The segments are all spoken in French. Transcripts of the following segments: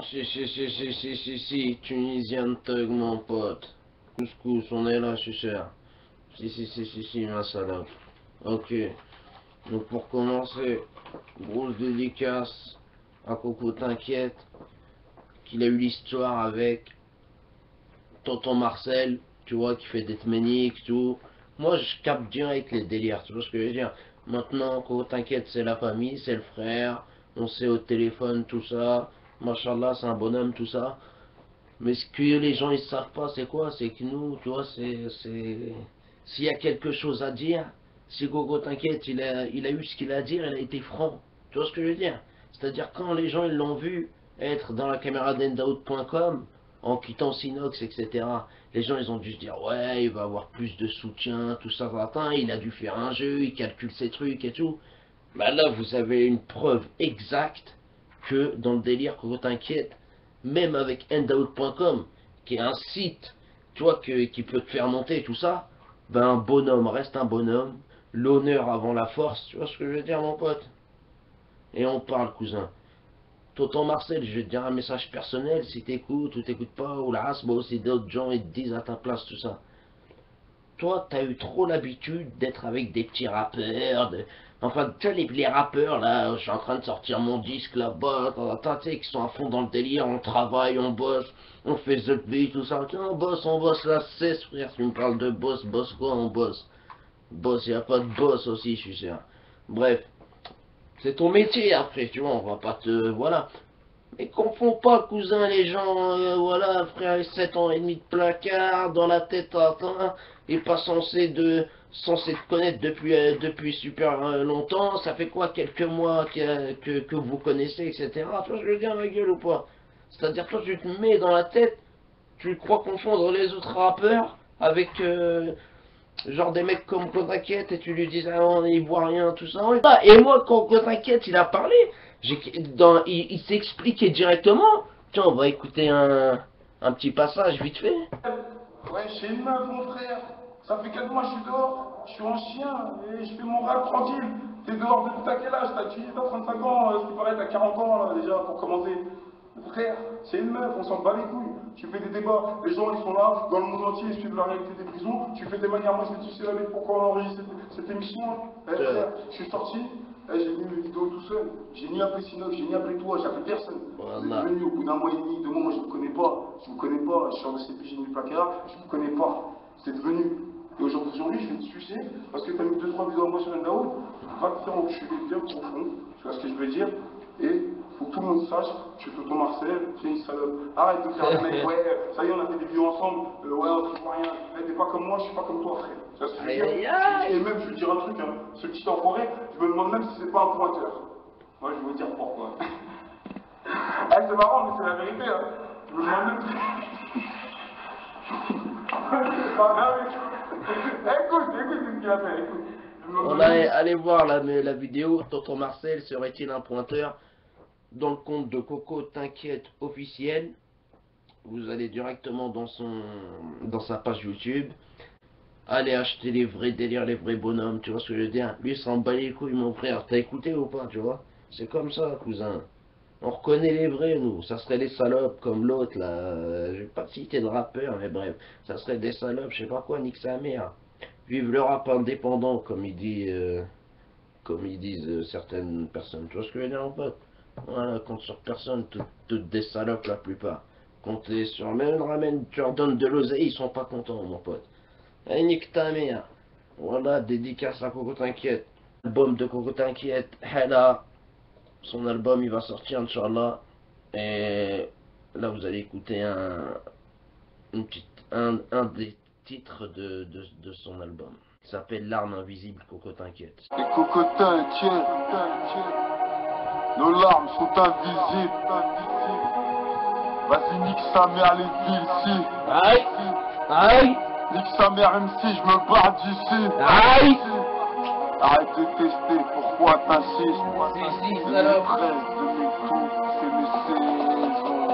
Si, si, si, si, si, si, si, Tunisien Thug, mon pote. Couscous, on est là, sûr. Si, si, si, si, si, ma salope. Ok. Donc pour commencer, grosse dédicace à Coco T'inquiète, qu'il a eu l'histoire avec Tonton Marcel, tu vois, qui fait des tméniques, tout. Moi, je capte direct les délires, tu vois ce que je veux dire. Maintenant, Coco T'inquiète, c'est la famille, c'est le frère, on sait au téléphone, tout ça. Machallah, c'est un bonhomme, tout ça. Mais ce que les gens ils savent pas, c'est quoi? C'est que nous, tu vois, c'est. S'il y a quelque chose à dire, si Gogo t'inquiète, il a, il a eu ce qu'il a à dire, il a été franc. Tu vois ce que je veux dire? C'est-à-dire quand les gens ils l'ont vu être dans la caméra d'endout.com, en quittant Sinox, etc., les gens ils ont dû se dire ouais, il va avoir plus de soutien, tout ça, attends, il a dû faire un jeu, il calcule ses trucs et tout. Bah là, vous avez une preuve exacte que dans le délire que t'inquiète, même avec endout.com, qui est un site, tu vois, qui peut te faire monter tout ça, ben un bonhomme reste un bonhomme, l'honneur avant la force, tu vois ce que je veux dire mon pote? Et on parle cousin. Tonton Marcel, je vais te dire un message personnel, si t'écoutes ou t'écoutes pas, ou la race, moi aussi d'autres gens ils te disent à ta place tout ça. Toi, t'as eu trop l'habitude d'être avec des petits rappeurs, de, Enfin, tu vois, les, rappeurs, là, je suis en train de sortir mon disque là-bas, tu sais, qui sont à fond dans le délire, on travaille, on bosse, on fait The Beat, tout ça. on bosse, on bosse là, c'est frère, tu me parles de boss, boss quoi, on bosse. Boss, il a pas de boss aussi, je suis sûr. Bref, c'est ton métier après, tu vois, on va pas te... Voilà. Mais confonds pas, cousin, les gens, euh, voilà, frère, 7 ans et demi de placard, dans la tête, attends, et pas censé de censé te connaître depuis, euh, depuis super euh, longtemps, ça fait quoi quelques mois que, que, que vous connaissez, etc. Toi, je veux dire ma gueule ou pas? C'est-à-dire, toi, tu te mets dans la tête, tu crois confondre les autres rappeurs avec genre des mecs comme T'inquiète et tu lui dis, ah, on y voit rien, tout ça. Et moi, quand T'inquiète, il a parlé, dans, il, expliqué directement. Tiens, on va écouter un, un petit passage vite fait. Ouais, j'ai une meuf, mon frère. Ça fait 4 mois que je suis dehors, je suis un chien et je fais mon rêve tranquille. T'es dehors depuis t'as quel âge T'as 18 ans, 35 ans, ce qui paraît, t'as 40 ans là, déjà pour commencer. Frère, c'est une meuf, on s'en bat les couilles. Tu fais des débats, les gens ils sont là, dans le monde entier, ils suivent la réalité des prisons. Tu fais des manières, moi je tu sais la pourquoi on enregistre cette, émission. Eh, frère, je suis sorti, eh, j'ai mis mes vidéos tout seul. J'ai ni appelé Sinox, j'ai ni appelé toi, j'ai appelé personne. Je suis venu au bout d'un mois et demi, deux mois, moi je ne vous connais pas. Je ne vous connais pas, je suis en DCP, j'ai mis le placard, je ne vous connais pas. C'est devenu et aujourd'hui, je vais te sucer parce que tu as mis 2-3 vidéos à moi sur Endaoud. Va te faire enculer bien profond, tu vois ce que je veux dire. Et faut que tout le monde sache que Toto Marcel, c'est une salope. Arrête de faire des mecs, ouais, ça y est, on a fait des vidéos ensemble, euh, ouais, on ne fait rien. Eh, t'es pas comme moi, je suis pas comme toi, frère. Tu vois ce que je veux dire Et même, je vais te dire un truc, hein, ce petit enfoiré, je me demande même si c'est pas un pointeur. Moi, je vais vous dire pourquoi. eh, c'est marrant, mais c'est la vérité, hein. Je me demande même si. écoute, écoute ce qu'il a fait, écoute. On a allé voir la, la vidéo, Tonton Marcel serait-il un pointeur dans le compte de Coco T'inquiète officiel? Vous allez directement dans son dans sa page YouTube. Allez acheter les vrais délires, les vrais bonhommes, tu vois ce que je veux dire? Lui s'en bat les couilles mon frère, t'as écouté ou pas, tu vois? C'est comme ça, cousin. On reconnaît les vrais, nous. Ça serait des salopes comme l'autre, là. Je vais pas citer de rappeur, mais bref. Ça serait des salopes, je sais pas quoi, nique sa mère. Vive le rap indépendant, comme il dit, euh, comme ils disent euh, certaines personnes. Tu vois ce que je veux dire, fait? Voilà, compte sur personne, toutes des salopes, la plupart. Comptez sur même ramène, tu leur donnes de l'oseille, ils sont pas contents, mon pote. Allez, nique ta mère. Voilà, dédicace à Coco T'inquiète. Album de Coco T'inquiète, Hella. Son album, il va sortir, Inch'Allah. Et là, vous allez écouter un, une petite, un, un des titres de, de, de son album. Il s'appelle L'arme invisible, Coco t'inquiète. Les Coco t'inquiète, Nos larmes sont invisibles, invisibles. Vas-y, nique sa mère, les villes, si. Aïe, aïe. Nique sa mère, même si je me bats d'ici. Aïe. Arrête de tester, pourquoi t'insistes Si, si, salope 2013, 2012, c'est mes saisons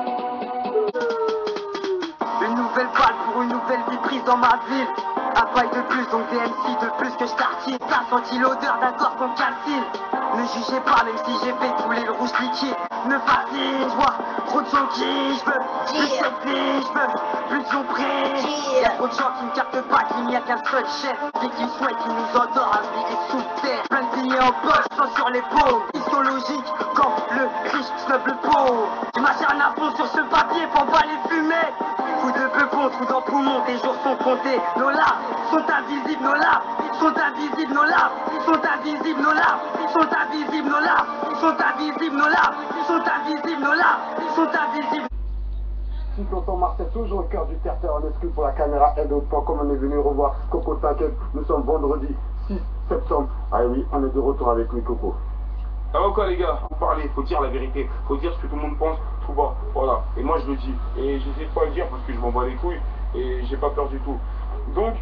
Une nouvelle balle pour une nouvelle vie prise dans ma ville. Un paille de plus, donc des MC de plus que je tartine. T'as senti l'odeur d'un corps qu'on calcine. Ne jugez pas, même si j'ai fait couler le rouge liquide me fascine, je vois trop de gens qui je veux plus sexy, je veux plus son prix. Y'a trop de gens qui ne captent pas qu'il n'y a qu'un seul chef, et qui souhaite qu'il nous endort à vivre sous terre. Plein de billets en poche, sans sur les paumes, histologique quand le riche snub le pauvre. Je m'acharne à fond sur ce papier pour pas les fumer. Coup de peupon, trou dans poumon, tes jours sont comptés. Nos larmes sont invisibles, nos larmes sont invisibles, nos larmes sont invisibles, nos larmes sont invisibles, nos larmes sont invisibles, nos larmes sont invisibles, nos larmes sont invisibles. Si t'entends Marcel, toujours au cœur du terre-terre, en exclu pour la caméra et d'autres comme on est venu revoir Coco T'inquiète, nous sommes vendredi 6 septembre. Ah oui, on est de retour avec lui Coco. Ça va quoi les gars? Faut parler, faut dire la vérité, faut dire ce que tout le monde pense, voilà. Et moi je le dis, et j'essaie de pas le dire parce que je m'en bats les couilles, et j'ai pas peur du tout. Donc,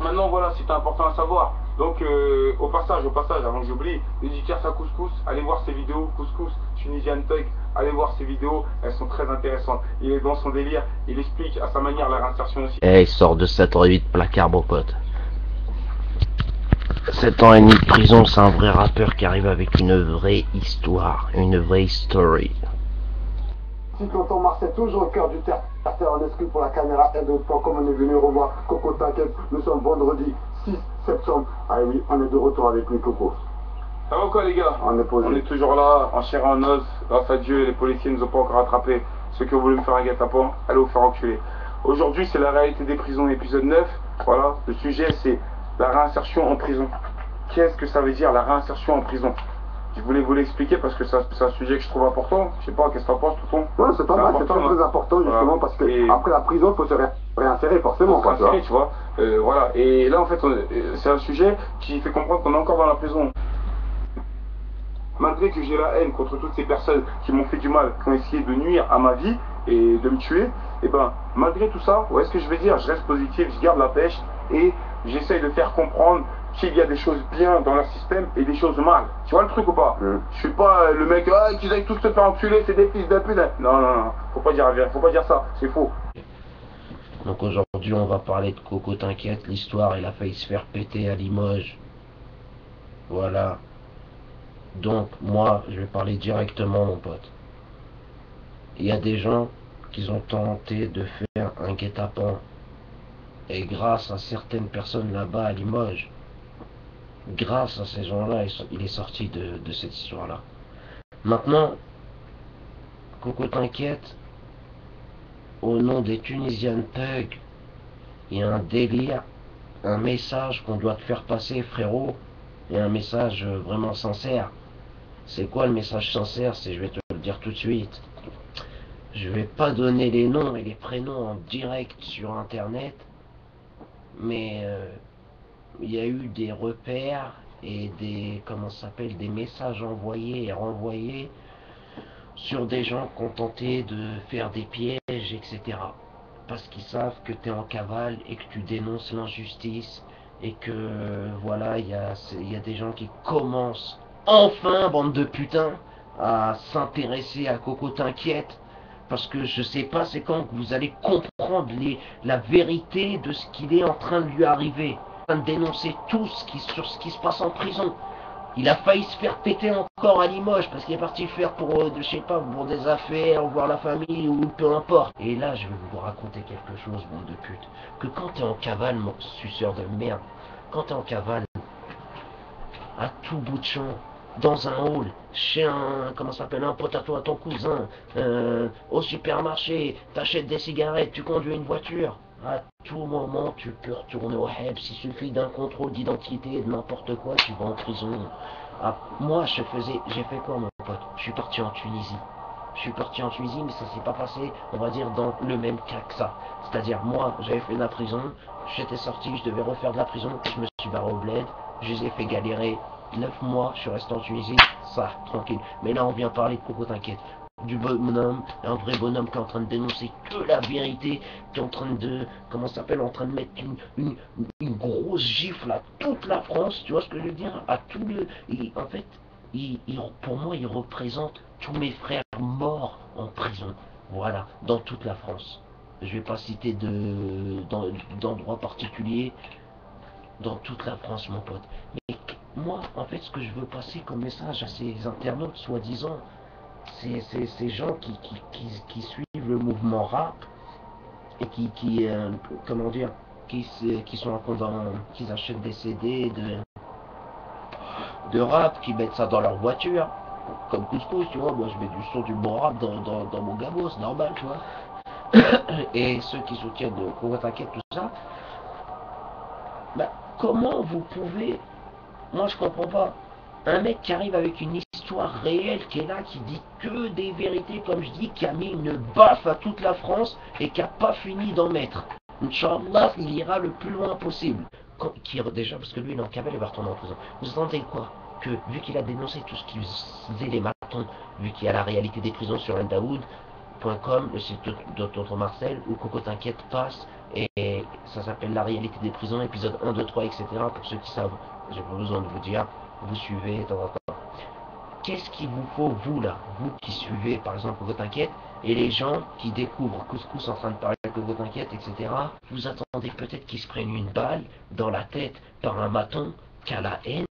maintenant voilà, c'est important à savoir. Donc euh, au passage, au passage, avant que j'oublie, dédicace à Couscous, allez voir ses vidéos, Couscous, Tunisian Tug, allez voir ses vidéos, elles sont très intéressantes. Il est dans son délire, il explique à sa manière la réinsertion aussi. Eh, il sort de 7 ans et 8 placard, mon pote. 7 ans et demi de prison, c'est un vrai rappeur qui arrive avec une vraie histoire, une vraie story. Si t'entends Marcel, toujours au cœur du terre-terre, en exclu pour la caméra et d'autres comme on est venu revoir Coco T'inquiète, nous sommes vendredi 6 septembre. Ah oui, on est de retour avec lui Coco. Ça va quoi les gars? On est posé. On est toujours là, en chair et en os, grâce à Dieu, les policiers ne nous ont pas encore attrapés. Ceux qui ont voulu me faire un guet-apens, allez vous faire enculer. Aujourd'hui, c'est la réalité des prisons, épisode 9. Voilà, le sujet, c'est la réinsertion en prison. Qu'est-ce que ça veut dire, la réinsertion en prison? Je voulais vous l'expliquer parce que c'est un sujet que je trouve important. Je sais pas, qu'est-ce que t'en penses, Tonton Ouais, c'est pas C'est mal, c'est très, hein. important justement parce que Et- après la prison, il faut se ré- réinsérer forcément. Pour Quoi, tu vois. s'insérer, tu vois. Euh, voilà. Et là, en fait, euh, c'est un sujet qui fait comprendre qu'on est encore dans la prison. Malgré que j'ai la haine contre toutes ces personnes qui m'ont fait du mal, qui ont essayé de nuire à ma vie et de me tuer, et ben, malgré tout ça, ouais, ce que je vais dire, je reste positif, je garde la pêche et j'essaye de faire comprendre qu'il y a des choses bien dans leur système et des choses mal. Tu vois le truc ou pas Mm. Je suis pas euh, le mec, ah, qu'ils aillent tous se faire enculer, c'est des fils de pute. Non, non, non, faut pas dire, faut pas dire ça, c'est faux. Donc aujourd'hui, on va parler de Coco T'inquiète, l'histoire, il a failli se faire péter à Limoges. Voilà. Donc, moi, je vais parler directement, mon pote. Il y a des gens qui ont tenté de faire un guet-apens. Et grâce à certaines personnes là-bas à Limoges, grâce à ces gens-là, il est sorti de, de cette histoire-là. Maintenant, Coco T'inquiète, au nom des Tunisian Thugs, il y a un délire, un message qu'on doit te faire passer, frérot, et un message euh, vraiment sincère. C'est quoi le message sincère? C'est, je vais te le dire tout de suite. Je vais pas donner les noms et les prénoms en direct sur internet, mais euh, il y a eu des repères et des comment s'appelle des messages envoyés et renvoyés sur des gens tenté de faire des pièges, etc. Parce qu'ils savent que tu es en cavale et que tu dénonces l'injustice et que voilà, il y a, il y a des gens qui commencent enfin, bande de putains, à s'intéresser à Coco T'inquiète. Parce que je sais pas c'est quand que vous allez comprendre les, la vérité de ce qu'il est en train de lui arriver. Train de dénoncer tout ce qui, se passe en prison. Il a failli se faire péter encore à Limoges parce qu'il est parti faire pour, euh, je sais pas, pour des affaires, voir la famille ou peu importe. Et là, je vais vous raconter quelque chose, bande de pute. Que quand t'es en cavale, mon suceur de merde, quand t'es en cavale, à tout bout de champ, dans un hall, chez un, comment s'appelle, un pote à toi, ton cousin, euh, au supermarché, t'achètes des cigarettes, tu conduis une voiture, à tout moment tu peux retourner au HEB, s'il suffit d'un contrôle d'identité, de n'importe quoi, tu vas en prison. Ah, moi je faisais, j'ai fait quoi mon pote? Je suis parti en Tunisie. Je suis parti en Tunisie, mais ça s'est pas passé, on va dire, dans le même cas que ça. C'est-à-dire, moi, j'avais fait de la prison, j'étais sorti, je devais refaire de la prison, je me suis barré au bled, je les ai fait galérer 9 mois, je suis resté en Tunisie, ça, tranquille. Mais là, on vient parler de Coco, t'inquiète. Du bonhomme, un vrai bonhomme qui est en train de dénoncer que la vérité, qui est en train de, comment ça s'appelle, en train de mettre une, grosse gifle à toute la France, tu vois ce que je veux dire À tout le. il- en fait, pour moi, il représente tous mes frères morts en prison. Voilà, dans toute la France. Je vais pas citer de d'en- d'endroits particuliers dans toute la France, mon pote. Mais moi, en fait, ce que je veux passer comme message à ces internautes, soi-disant, ces gens qui, qui, suivent le mouvement rap et qui, qui euh, comment dire, qui, qui sont dans, qui achètent des CD de, de rap, qui mettent ça dans leur voiture, comme couscous, tu vois, moi je mets du son du bon rap dans, dans, mon gabos, c'est normal, tu vois. et ceux qui soutiennent de T'inquiète, tout ça, bah, comment vous pouvez, moi je comprends pas, un mec qui arrive avec une histoire réelle, qui est là, qui dit que des vérités, comme je dis, qui a mis une baffe à toute la France et qui a pas fini d'en mettre. Inch'Allah, il ira le plus loin possible. qui, déjà, parce que lui, il est en cavale, il va retourner en prison. Vous entendez quoi? Que, vu qu'il a dénoncé tout ce qui faisait les matons, vu qu'il y a la réalité des prisons sur Daoud.com, le site Tonton Marcel, où Coco T'inquiète passe, et ça s'appelle La réalité des prisons, épisode 1, 2, 3, etc. Pour ceux qui savent, j'ai pas besoin de vous dire vous suivez temps. Qu'est-ce qu'il vous faut, vous là, vous qui suivez par exemple votre enquête, et les gens qui découvrent Couscous en train de parler de votre enquête, etc., vous attendez peut-être qu'ils se prennent une balle dans la tête par un maton qu'à la haine,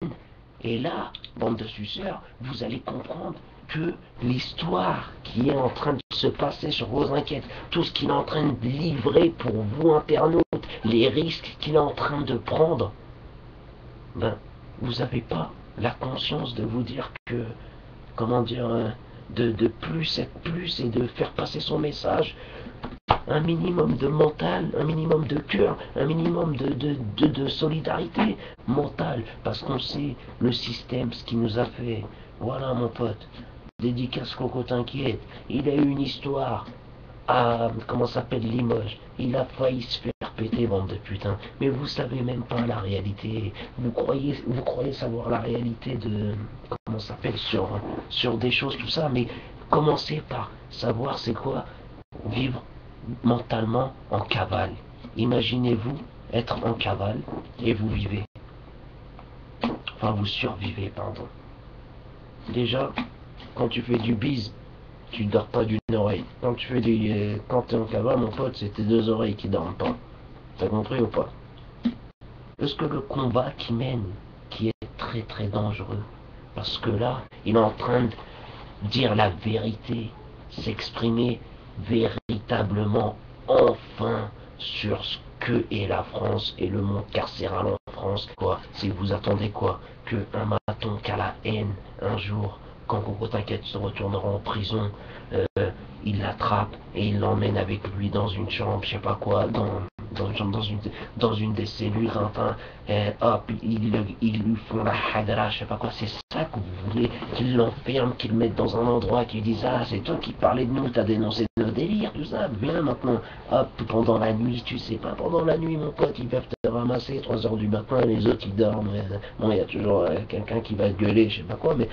et là, bande de suceurs, vous allez comprendre que l'histoire qui est en train de se passer sur vos enquêtes, tout ce qu'il est en train de livrer pour vous internautes, les risques qu'il est en train de prendre, ben, vous n'avez pas la conscience de vous dire que, comment dire, euh, de, plus être plus et de faire passer son message, un minimum de mental, un minimum de cœur, un minimum de, de, de, solidarité mentale, parce qu'on sait le système, ce qui nous a fait. Voilà mon pote, dédicace Coco t'inquiète, il a eu une histoire à, comment s'appelle, Limoges, il a failli se faire péter, bande de putain. Mais vous savez même pas la réalité. Vous croyez, vous croyez savoir la réalité de, comment s'appelle, sur, sur des choses, tout ça. Mais commencez par savoir c'est quoi vivre mentalement en cavale. Imaginez-vous être en cavale et vous vivez. Enfin, vous survivez, pardon. Déjà, quand tu fais du bise, tu dors pas d'une oreille. Quand tu fais du, euh, quand t'es en cavale, mon pote, c'est tes deux oreilles qui dorment pas. T'as compris ou pas? Est-ce que le combat qui mène, qui est très très dangereux, parce que là, il est en train de dire la vérité, s'exprimer véritablement, enfin, sur ce que est la France et le monde carcéral en France. Quoi? Si vous attendez quoi? Que un maton qu'à la haine, un jour, quand Coco T'inquiète se retournera en prison, euh, il l'attrape et il l'emmène avec lui dans une chambre, je sais pas quoi, dans dans, dans, une, dans une des cellules, enfin, euh, hop, ils, lui font la hadra, je sais pas quoi, c'est ça que vous voulez, qu'ils l'enferment, qu'ils le mettent dans un endroit, qu'ils disent, ah, c'est toi qui parlais de nous, t'as dénoncé nos délires, tout ça, viens maintenant, hop, pendant la nuit, tu sais pas, pendant la nuit, mon pote, ils peuvent te ramasser, 3 heures du matin, les autres, ils dorment, bon, il y a toujours euh, quelqu'un qui va gueuler, je sais pas quoi, mais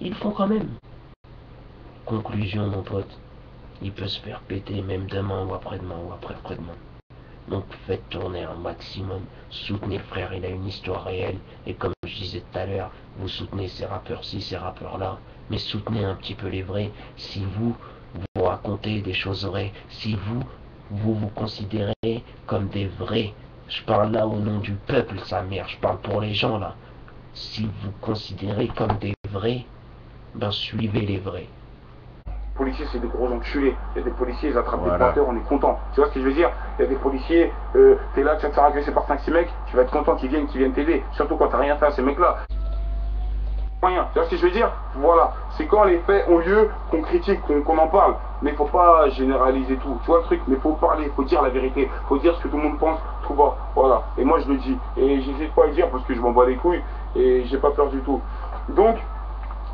ils font quand même. Conclusion, mon pote, il peut se faire péter même demain ou après-demain ou après-après-demain. Donc faites tourner un maximum, soutenez frère, il a une histoire réelle, et comme je disais tout à l'heure, vous soutenez ces rappeurs-ci, ces rappeurs-là, mais soutenez un petit peu les vrais. Si vous, vous racontez des choses vraies, si vous, vous vous considérez comme des vrais, je parle là au nom du peuple, sa mère, je parle pour les gens là. Si vous considérez comme des vrais, ben suivez les vrais policiers, c'est des gros enculés. Il y a des policiers, ils attrapent des pointeurs, on est content. Tu vois ce que je veux dire? Il y a des policiers, euh, t'es là, tu vas te faire agresser par 5-6 mecs, tu vas être content qu'ils viennent, qu'ils viennent t'aider. Surtout quand t'as rien fait à ces mecs-là. Rien. Tu vois ce que je veux dire? Voilà. C'est quand les faits ont lieu qu'on critique, qu'on en parle. Mais faut pas généraliser tout. Tu vois le truc? Mais faut parler, faut dire la vérité. Faut dire ce que tout le monde pense tout bas. Voilà. Et moi je le dis. Et j'hésite pas à le dire parce que je m'en bats les couilles. Et j'ai pas peur du tout. Donc,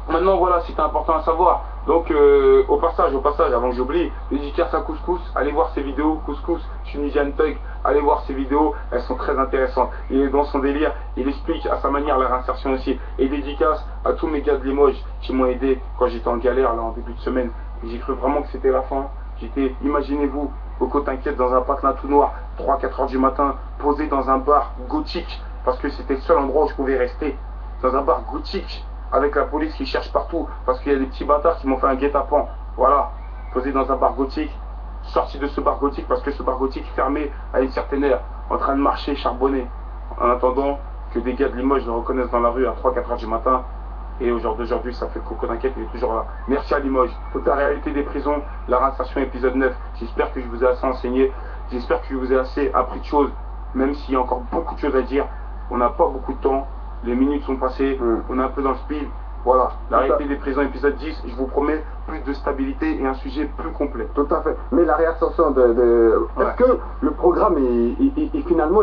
maintenant voilà, c'est important à savoir. Donc euh, au passage, au passage, avant que j'oublie, dédicace à Couscous, allez voir ses vidéos, Couscous, Tunisian Pug, allez voir ses vidéos, elles sont très intéressantes. Il est dans son délire, il explique à sa manière la réinsertion aussi. Et dédicace à tous mes gars de Limoges qui m'ont aidé quand j'étais en galère là en début de semaine. J'ai cru vraiment que c'était la fin. J'étais, imaginez-vous, au côte inquiète dans un patelin tout noir, 3-4 heures du matin, posé dans un bar gothique, parce que c'était le seul endroit où je pouvais rester, dans un bar gothique avec la police qui cherche partout, parce qu'il y a des petits bâtards qui m'ont fait un guet-apens. Voilà, posé dans un bar gothique, sorti de ce bar gothique parce que ce bar gothique fermé à une certaine heure, en train de marcher, charbonner, en attendant que des gars de Limoges me reconnaissent dans la rue à 3-4 heures du matin Et aujourd'hui, ça fait Coco t'inquiète, il est toujours là. Merci à Limoges. Toute la réalité des prisons, la réinsertion épisode 9. J'espère que je vous ai assez enseigné. J'espère que je vous ai assez appris de choses. Même s'il y a encore beaucoup de choses à dire. On n'a pas beaucoup de temps. Les minutes sont passées. Mm. On est un peu dans le speed. Voilà, la réalité des prisons épisode 10, je vous promets plus de stabilité et un sujet plus complet. Tout à fait. Mais la réinsertion de... de- Ouais. Est-ce que le programme, il, il- il- il- finalement,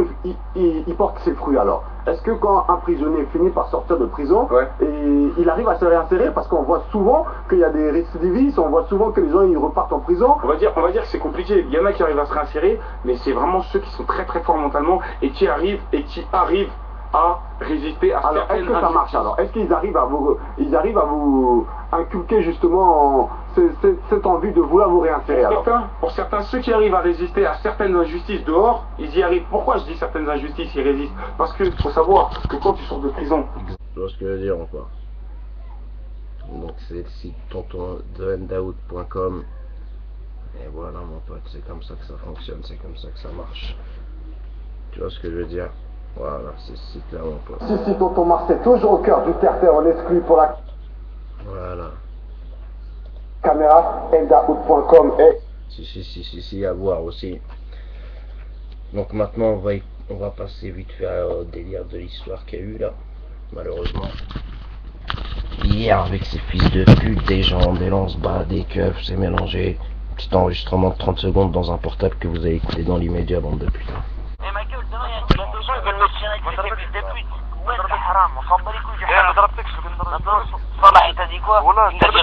il, porte ses fruits alors? Est-ce que quand un prisonnier finit par sortir de prison, Ouais. et il arrive à se réinsérer Parce qu'on voit souvent qu'il y a des récidivistes, on voit souvent que les gens ils repartent en prison? On va dire, on va dire que c'est compliqué. Il y en a qui arrivent à se réinsérer, mais c'est vraiment ceux qui sont très très forts mentalement et qui arrivent et qui arrivent à résister à Alors, est-ce certaines que ça marche alors? Est-ce qu'ils arrivent à vous, ils arrivent à vous inculquer justement ce- ce- cette envie de vouloir vous réinsérer alors? Certains, pour certains, ceux qui arrivent à résister à certaines injustices dehors, ils y arrivent. Pourquoi je dis certaines injustices, ils résistent? Parce que faut savoir que quand tu sors de prison, Tu vois ce que je veux dire pas? Donc c'est le site tonton de endaout.com Et voilà mon pote, c'est comme ça que ça fonctionne, c'est comme ça que ça marche. Tu vois ce que je veux dire? Voilà, c'est mon pote. Si, si, tonton Marcel, toujours au cœur du terre-terre, on exclut pour la Voilà. caméra, eldaout.com et Si, si, si, si, si, à voir aussi. Donc maintenant, on va, on va passer vite fait au délire de l'histoire qu'il y a eu là, malheureusement. Hier, avec ces fils de pute, des gens, des lance-bas, des keufs, c'est mélangé. Petit enregistrement de 30 secondes dans un portable que vous allez écouter dans l'immédiat, bande de putain. Eh ma gueule, demain, il y a des gens qui veulent me tirer avec ces fils de pute. Haram, on s'en bat les couilles du haram. Maintenant, Salah, il t'a dit quoi Il t'a dit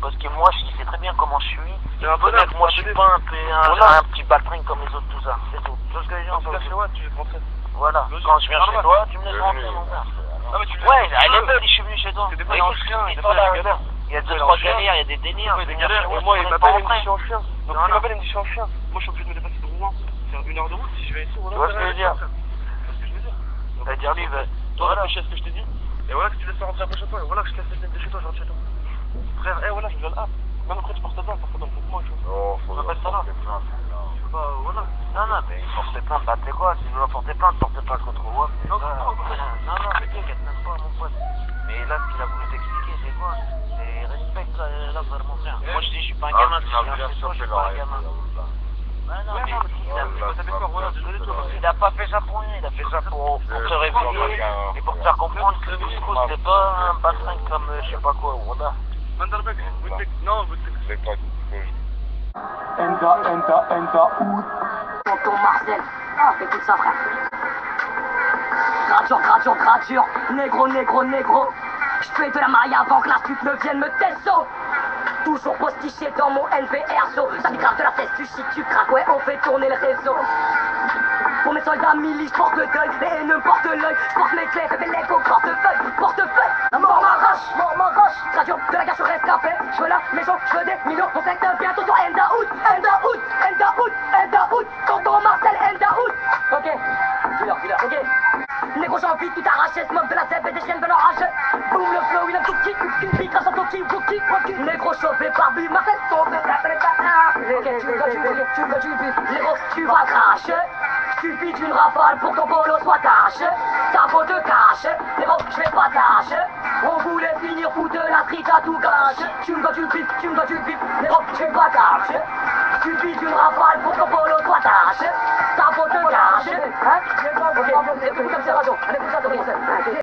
parce que moi, je sais très bien comment je suis. Il moi, je suis pas un, petit comme les autres, tout ça. C'est tout. Tu vois ce que veux dire Voilà. Quand je viens chez toi, tu me laisses rentrer, mon père. Ouais, elle est belle, je suis venu chez toi. Des écoute, il il. Il y a deux, trois galères, il y a des délires. Ouais, des mais galères, moi, il m'appelle, il en chien. Donc, il il en chien. Moi, je suis obligé de me déplacer de Rouen. C'est une heure de route. Si je vais ici, voilà. Tu vois ce que je veux dire? Tu vois ce que je veux dire? C'est-à-dire, lui, il veut- Toi, réfléchis à ce que je t'ai dit. Et voilà que tu laisses rentrer après chez toi. Et voilà que je te laisse les de chez toi, je rentre chez toi. Frère, eh voilà, je te donne app. Même après, tu portes ta balle, porte ta balle contre moi, tu vois. Non, faut On appelle ça là. Tu peux pas, euh, voilà. Non, non, mais portez plainte, bah, c'est quoi? Si vous porter plainte, portez plainte contre moi. Non, ça, non, non, non, non, mais t'inquiète même pas, mon pote. Mais là, ce qu'il a voulu t'expliquer, c'est quoi? C'est respecte euh, là, vraiment frère. Moi, je dis, je suis pas un Ah, gamin, je suis pas un gamin. Il a- pas fait ça pour rien, il a fait ça pour, pour te réveiller et pour te faire comprendre que le couscous, c'est pas un baltringue comme euh, je sais pas quoi, voilà. Mandarbeck, Woodbeck. Non, Woodbeck. C'est pas Enda, Enda, Enda, ou Tonton Marcel. Ah, écoute ça, frère. Gradure, gradure, gradure. Négro, négro, négro. Je fais de la maille avant que la pute ne vienne me testo. Toujours postiché dans mon NVRSO. Ça me grave de la cesse, tu chies, tu craques. Ouais, on fait tourner le réseau. Pour mes soldats milices, je porte le deuil. Les haineux portent l'œil. Je porte mes clés, bébé, les portefeuille, portefeuille. Mort m'arrache, mort m'arrache. Gradure de la gare, je reste capé. Je veux la maison, je veux des millions. Mon secteur bientôt sur Enda Out, Enda Out, Enda. Tonton Marcel, Enda Out. Ok, dis-leur, dis-leur, ok. Négro, j'ai envie de tout arracher. Smoke de la zèbre et des chiennes veulent enrager. Boum, le flow, il a tout kick. Une pique kick, cookie, cookie. Négro, chauffé par son de la Ok, tu tu veux, tu tu veux. Négro, tu vas cracher. Suffit d'une rafale pour que ton polo soit taché. Ta peau te cache. Négro, je vais pas tâche. On voulait finir fou de la street à tout gâche. Tu me dois, tu pipes, tu me dois, tu pipes. Négro, je vais pas tâche. Suffit d'une rafale pour que ton polo soit taché. Ta peau te cache. Hein? Ok, écoute comme c'est raison. Allez, écoute ça, Doris.